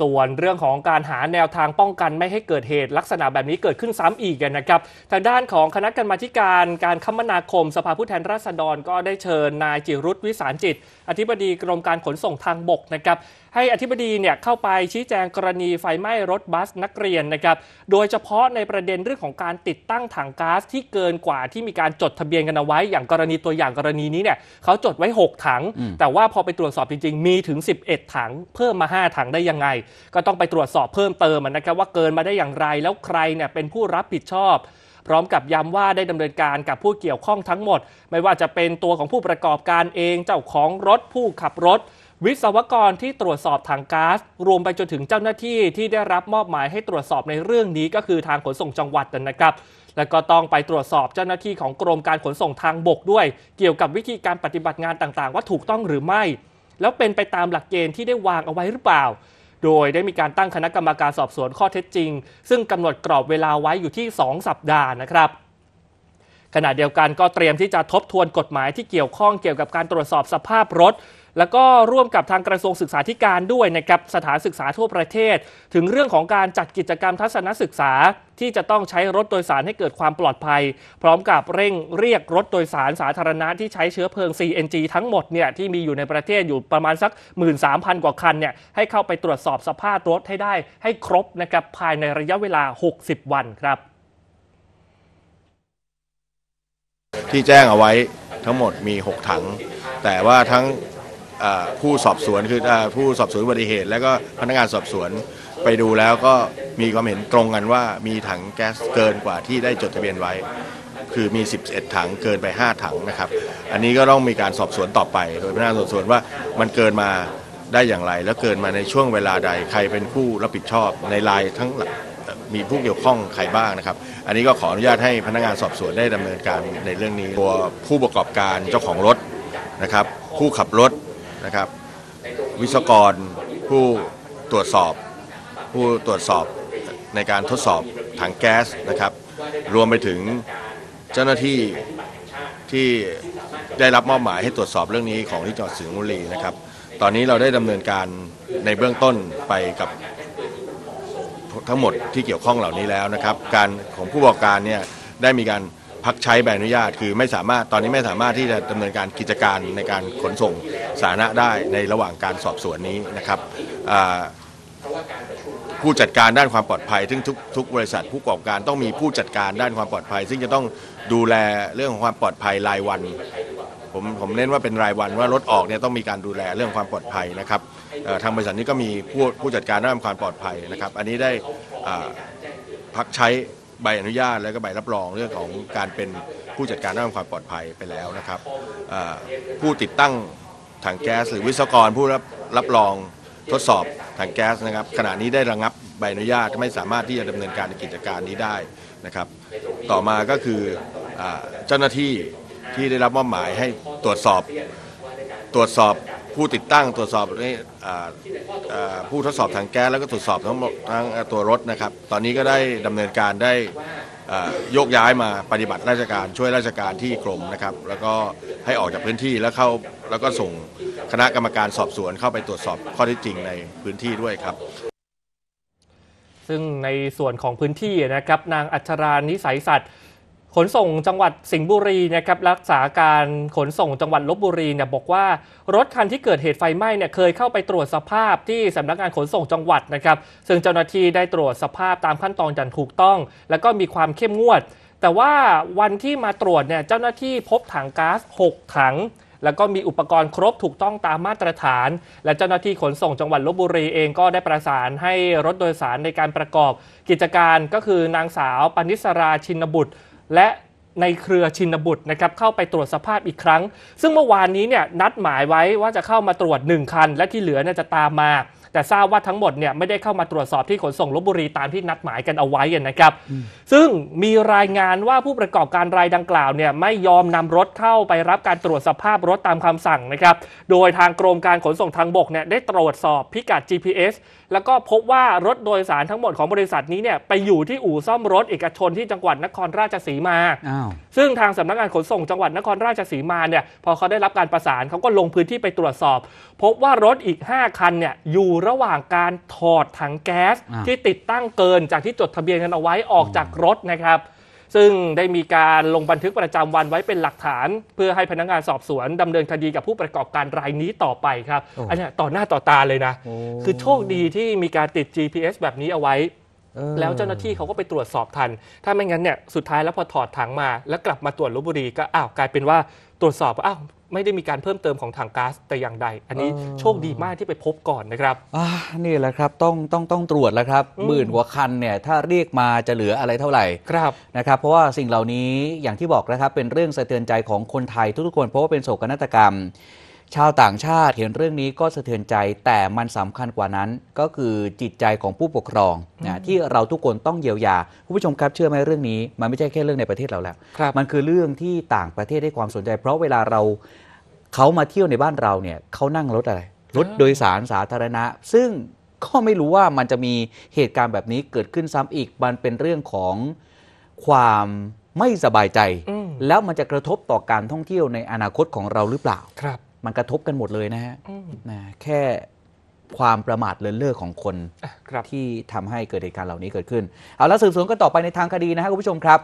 ส่วนเรื่องของการหาแนวทางป้องกันไม่ให้เกิดเหตุลักษณะแบบนี้เกิดขึ้นซ้ำอีกนะครับ ทางด้านของคณะกรรมาการการคมนาคม สภาผู้แทนราษฎรก็ได้เชิญนายจิรุธวิสารจิต อธิบดีกรมการขนส่งทางบกนะครับให้อธิบดีเนี่ยเข้าไปชี้แจงกรณีไฟไหม้รถบัสนักเรียนนะครับ โดยเฉพาะในประเด็นเรื่องของการติดตั้งถังก๊าซที่เกินกว่าที่มีการจดทะเบียนกันเอาไว้ อย่างกรณีตัวอย่างกรณีนี้เนี่ยเขาจดไว้ 6 ถัง แต่ว่าพอไปตรวจสอบจริง ๆ มีถึง 11 ถัง เพิ่มมา 5 ถังได้ยังไงก็ต้องไปตรวจสอบเพิ่มเติมนะครับว่าเกินมาได้อย่างไรแล้วใครเนี่ยเป็นผู้รับผิดชอบ พร้อมกับย้ำว่าได้ดำเนินการกับผู้เกี่ยวข้องทั้งหมด ไม่ว่าจะเป็นตัวของผู้ประกอบการเองเจ้าของรถผู้ขับรถวิศวกรที่ตรวจสอบถังก๊าซรวมไปจนถึงเจ้าหน้าที่ที่ได้รับมอบหมายให้ตรวจสอบในเรื่องนี้ก็คือทางขนส่งจังหวัดนะครับ แล้วก็ต้องไปตรวจสอบเจ้าหน้าที่ของกรมการขนส่งทางบกด้วย เกี่ยวกับวิธีการปฏิบัติงานต่างๆ ว่าถูกต้องหรือไม่ แล้วเป็นไปตามหลักเกณฑ์ที่ได้วางเอาไว้หรือเปล่า โดยได้มีการตั้งคณะกรรมการสอบสวนข้อเท็จจริง ซึ่งกำหนดกรอบเวลาไว้อยู่ที่ 2 สัปดาห์นะครับขณะเดียวกันก็เตรียมที่จะทบทวนกฎหมายที่เกี่ยวข้องเกี่ยวกับการตรวจสอบสภาพรถ แล้วก็ร่วมกับทางกระทรวงศึกษาธิการด้วยนะครับสถานศึกษาทั่วประเทศ ถึงเรื่องของการจัดกิจกรรมทัศนศึกษา ที่จะต้องใช้รถโดยสารให้เกิดความปลอดภัย พร้อมกับเร่งเรียกรถโดยสารสาธารณะที่ใช้เชื้อเพลิง CNG ทั้งหมดเนี่ยที่มีอยู่ในประเทศอยู่ประมาณสัก 13,000 กว่าคันเนี่ยให้เข้าไปตรวจสอบสภาพรถให้ได้ให้ครบนะครับภายในระยะเวลา 60 วันครับ ที่แจ้งเอาไว้ทั้งหมดมี 6 ถัง แต่ว่าทั้ง ผู้สอบสวนคือผู้สอบสวนอุบัติเหตุ และก็พนักงานสอบสวนไปดูแล้วก็มีความเห็นตรงกันว่ามีถังแก๊สเกินกว่าที่ได้จดทะเบียนไว้ คือมี 11 ถังเกินไป 5 ถังนะครับ อันนี้ก็ต้องมีการสอบสวนต่อไป โดยพนักงานสอบสวนว่ามันเกินมาได้อย่างไร แล้วเกินมาในช่วงเวลาใดใครเป็นผู้รับผิดชอบในรายทั้งมีผู้เกี่ยวข้องใครบ้างนะครับ อันนี้ก็ขออนุญาตให้พนักงานสอบสวนได้ดำเนินการในเรื่องนี้ตัวผู้ประกอบการเจ้าของรถนะครับ ผู้ขับรถ นะครับ วิศวกรผู้ตรวจสอบ ผู้ตรวจสอบในการทดสอบถังแก๊สนะครับ รวมไปถึงเจ้าหน้าที่ที่ได้รับมอบหมายให้ตรวจสอบเรื่องนี้ของที่จังหวัดสิงห์บุรีนะครับ ตอนนี้เราได้ดำเนินการในเบื้องต้นไปกับทั้งหมดที่เกี่ยวข้องเหล่านี้แล้วนะครับ การของผู้ประกอบการเนี่ยได้มีการ พักใช้ใบอนุญาต คือไม่สามารถตอนนี้ไม่สามารถที่จะดำเนินการกิจการในการขนส่งสาธารณะได้ในระหว่างการสอบสวนนี้นะครับผู้จัดการด้านความปลอดภัย ซึ่งทุกทุกบริษัทผู้ประกอบการต้องมีผู้จัดการด้านความปลอดภัย ซึ่งจะต้องดูแลเรื่องของความปลอดภัยรายวันผมผมเน้นว่าเป็นรายวันว่ารถออกเนี่ยต้องมีการดูแลเรื่องความปลอดภัยนะครับทางบริษัทนี้ก็มีผู้ผู้จัดการด้านความปลอดภัยนะครับ อันนี้ได้พักใช้ ใบอนุญาตแล้วก็ใบรับรองเรื่องของการเป็นผู้จัดการด้านความปลอดภัยไปแล้วนะครับผู้ติดตั้งถังแก๊สหรือวิศวกรผู้รับรับรองทดสอบถังแก๊สนะครับ ขณะนี้ได้ระงับใบอนุญาตไม่สามารถที่จะดำเนินการในกิจการนี้ได้นะครับ ต่อมาก็คืออเจ้าหน้าที่ที่ได้รับมอบหมายให้ตรวจสอบตรวจสอบ ผู้ติดตั้งตรวจสอบนี่อ่าอ่าผู้ทดสอบถังแก๊สแล้วก็ตรวจสอบทั้งทั้งตัวรถนะครับ ตอนนี้ก็ได้ดำเนินการได้โยกย้ายมาปฏิบัติราชการช่วยราชการที่กรมนะครับ แล้วก็ให้ออกจากพื้นที่แล้วเข้าแล้วก็ส่งคณะกรรมการสอบสวนเข้าไปตรวจสอบข้อเท็จจริงในพื้นที่ด้วยครับ ซึ่งในส่วนของพื้นที่นะครับ นางอัชรานิสัยสัตว์ ขนส่งจังหวัดสิงห์บุรีนะครับรักษาการขนส่งจังหวัดลบบุรีเนี่ยบอกว่ารถคันที่เกิดเหตุไฟไหม้เนี่ยเคยเข้าไปตรวจสภาพที่สำนักงานขนส่งจังหวัดนะครับซึ่งเจ้าหน้าที่ได้ตรวจสภาพตามขั้นตอนอย่างถูกต้อง แล้วก็มีความเข้มงวด แต่ว่าวันที่มาตรวจเนี่ยเจ้าหน้าที่พบถังก๊าซ6ถังแล้วก็มีอุปกรณ์ครบถูกต้องตามมาตรฐาน และเจ้าหน้าที่ขนส่งจังหวัดลบบุรีเองก็ได้ประสานให้รถโดยสารในการประกอบ กิจการก็คือนางสาวปณิสราชินบุตร และในเครือชินบุตรนะครับเข้าไปตรวจสภาพอีกครั้ง ซึ่งเมื่อวานนี้เนี่ยนัดหมายไว้ว่าจะเข้ามาตรวจ 1 คัน และที่เหลือเนี่ยจะตามมา แต่ทราบว่าทั้งหมดเนี่ยไม่ได้เข้ามาตรวจสอบที่ขนส่งลบบุรีตามที่นัดหมายกันเอาไว้นะครับ ซึ่งมีรายงานว่าผู้ประกอบการรายดังกล่าวเนี่ยไม่ยอมนำรถเข้าไปรับการตรวจสภาพรถตามคำสั่งนะครับ โดยทางกรมการขนส่งทางบกเนี่ยได้ตรวจสอบพิกัด GPS แล้วก็พบว่ารถโดยสารทั้งหมดของบริษัทนี้เนี่ยไปอยู่ที่อู่ซ่อมรถเอกชนที่จังหวัดนครราชสีมาอ้าวซึ่งทางสำนักงานขนส่งจังหวัดนครราชสีมาเนี่ยพอเขาได้รับการประสานเขาก็ลงพื้นที่ไปตรวจสอบ พบว่ารถอีก 5 คันเนี่ยอยู่ระหว่างการถอดถังแก๊สอ่าที่ติดตั้งเกินจากที่จดทะเบียนกันเอาไว้ออกจากรถนะครับ ซึ่งได้มีการลงบันทึกประจำวันไว้เป็นหลักฐาน เพื่อให้พนักงานสอบสวนดำเนินคดีกับผู้ประกอบการรายนี้ต่อไปครับ อันเนี้ยต่อหน้าต่อตาเลยนะโอ้คือโชคดีที่มีการติด GPS แบบนี้เอาไว้ออ แล้วเจ้าหน้าที่เขาก็ไปตรวจสอบทัน ถ้าไม่งั้นเนี่ยสุดท้ายแล้วพอถอดถังมา แล้วกลับมาตรวจลบบุรีก็อ้าวกลายเป็นว่าตรวจสอบว่าอ้าวไม่ได้มีการเพิ่มเติมของถังก๊าซแต่อย่างใด อันนี้โชคดีมากที่ไปพบก่อนนะครับอ่านี่แหละครับต้องต้องต้องตรวจแล้วครับอืมหมื่นกว่าคันเนี่ยถ้าเรียกมาจะเหลืออะไรเท่าไหร่ครับนะครับ เพราะว่าสิ่งเหล่านี้อย่างที่บอกนะครับเป็นเรื่องสะเทือนใจของคนไทยทุกๆคนเพราะว่าเป็นโศกนาฏกรรม ชาวต่างชาติเห็นเรื่องนี้ก็สะเทือนใจแต่มันสำคัญกว่านั้นก็คือจิตใจของผู้ปกครองนะที่เราทุกคนต้องเยียวยาคุณผู้ชมครับเชื่อไหมเรื่องนี้ มันไม่ใช่แค่เรื่องในประเทศเราแล้วครับมันคือเรื่องที่ต่างประเทศให้ความสนใจ เพราะเวลาเราเขามาเที่ยวในบ้านเราเนี่ยเขานั่งรถอะไรรถโดยสารสาธารณะ ซึ่งก็ไม่รู้ว่ามันจะมีเหตุการณ์แบบนี้เกิดขึ้นซ้ำอีกมันเป็นเรื่องของความไม่สบายใจอืมแล้วมันจะกระทบต่อการท่องเที่ยวในอนาคตของเราหรือเปล่าครับ มันกระทบกันหมดเลยนะฮะอืมนะแค่ความประมาทเลินเล่อของคนอะครับที่ทำให้เกิดเหตุการณ์เหล่านี้เกิดขึ้น เอาละสืบสวนกันต่อไปในทางคดีนะฮะคุณผู้ชมครับ